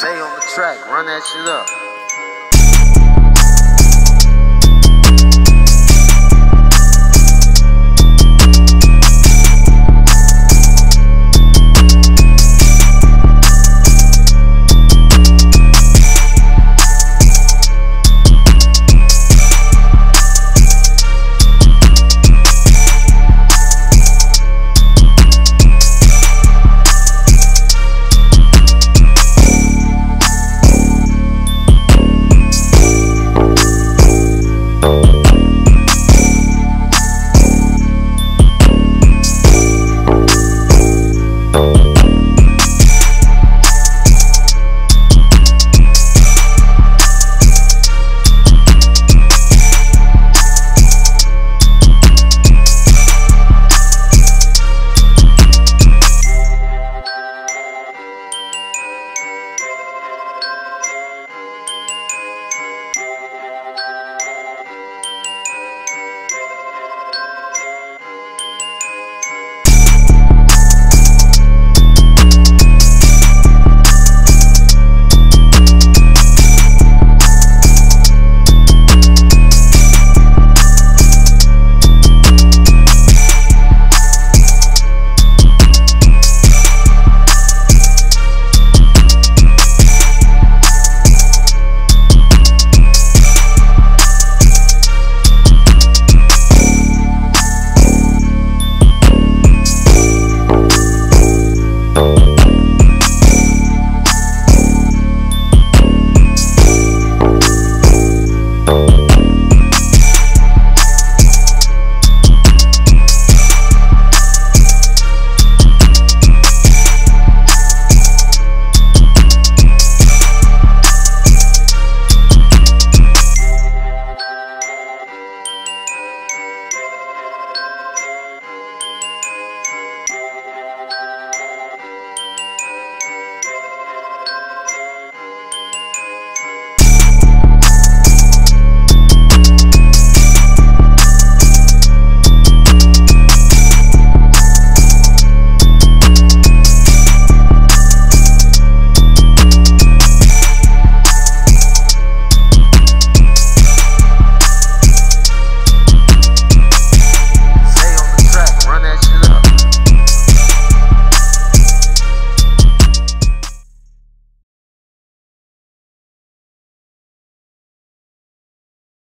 Zay on the track, run that shit up.